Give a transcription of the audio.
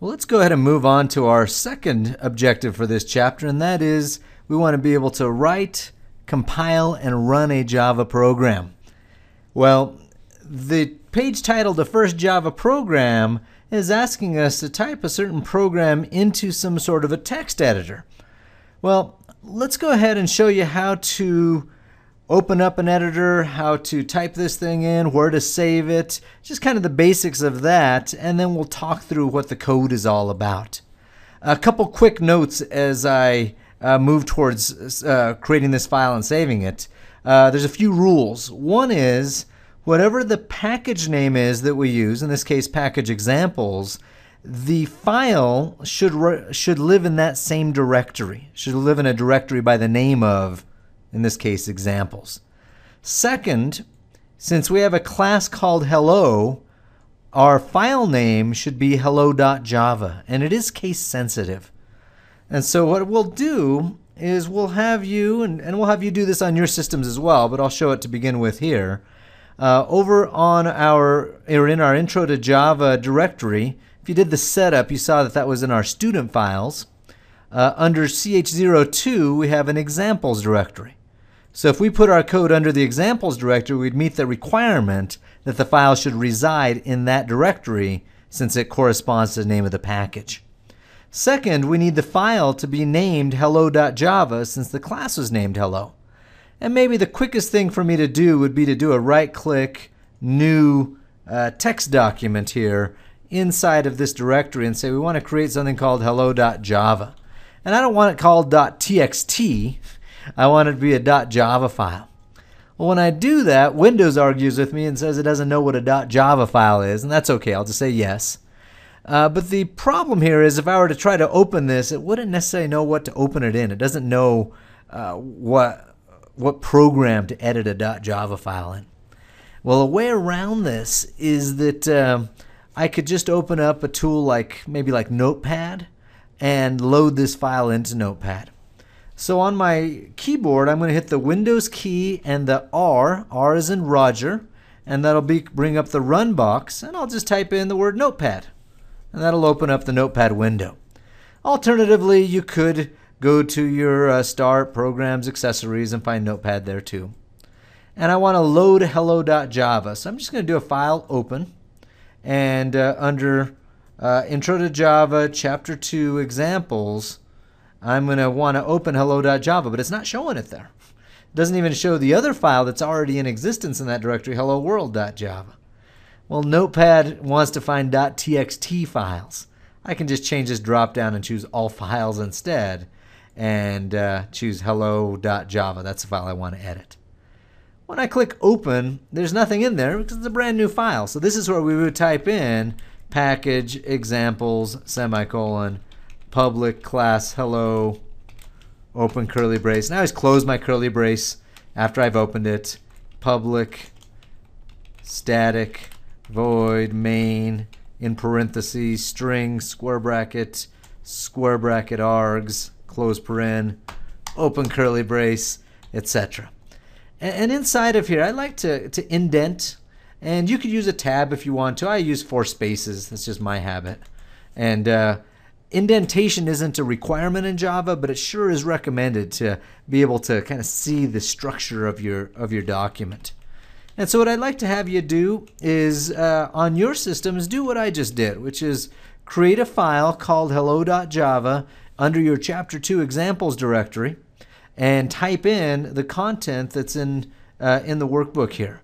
Well, let's go ahead and move on to our second objective for this chapter, and that is we want to be able to write, compile, and run a Java program. Well, the page titled The First Java Program is asking us to type a certain program into some sort of a text editor. Well, let's go ahead and show you how to open up an editor, how to type this thing in, where to save it, just kind of the basics of that, and then we'll talk through what the code is all about. A couple quick notes as I uh, move towards uh, creating this file and saving it. Uh, there's a few rules. One is whatever the package name is that we use, in this case package examples, the file should should live in that same directory. Should live in a directory by the name of, in this case, examples. Second, since we have a class called hello, our file name should be hello.java, and it is case sensitive. And so what we'll do is we'll have you, and, and we'll have you do this on your systems as well, but I'll show it to begin with here. Uh, over on our, or in our intro to Java directory, if you did the setup, you saw that that was in our student files. Uh, under ch02, we have an examples directory. So if we put our code under the examples directory, we'd meet the requirement that the file should reside in that directory since it corresponds to the name of the package. Second, we need the file to be named hello.java since the class was named hello. And maybe the quickest thing for me to do would be to do a right click, new uh, text document here inside of this directory and say we want to create something called hello.java. And I don't want it called .txt. I want it to be a .java file. Well, when I do that, Windows argues with me and says it doesn't know what a .java file is, and that's okay. I'll just say yes. Uh, but the problem here is if I were to try to open this, it wouldn't necessarily know what to open it in. It doesn't know uh, what what program to edit a .java file in. Well, a way around this is that uh, I could just open up a tool like maybe like Notepad and load this file into Notepad. So on my keyboard, I'm going to hit the Windows key and the R, R is in Roger, and that'll be, bring up the run box, and I'll just type in the word Notepad, and that'll open up the Notepad window. Alternatively, you could go to your uh, Start, Programs, Accessories, and find Notepad there too. And I want to load hello.java, so I'm just going to do a file open, and uh, under uh, Intro to Java, Chapter 2, Examples, I'm going to want to open hello.java, but it's not showing it there. It doesn't even show the other file that's already in existence in that directory, hello world.java. Well, Notepad wants to find .txt files. I can just change this drop down and choose all files instead and uh, choose hello.java. That's the file I want to edit. When I click open, there's nothing in there because it's a brand new file. So this is where we would type in package examples semicolon public class hello open curly brace. Now I just close my curly brace after I've opened it. Public static void main in parentheses string square bracket square bracket args close paren open curly brace etc. And, and inside of here I like to, to indent and you could use a tab if you want to. I use four spaces. That's just my habit. And uh, indentation isn't a requirement in Java, but it sure is recommended to be able to kind of see the structure of your of your document. And so what I'd like to have you do is uh, on your systems do what I just did, which is create a file called hello.java under your chapter 2 examples directory and type in the content that's in uh, in the workbook here.